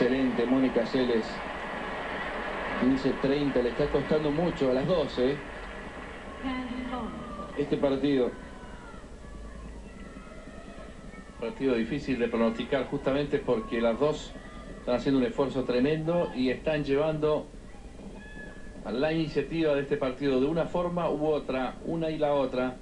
Excelente, Mónica Celes. 15-30, le está costando mucho a las 12 ¿eh? este partido. Partido difícil de pronosticar justamente porque las dos están haciendo un esfuerzo tremendo y están llevando a la iniciativa de este partido de una forma u otra, una y la otra,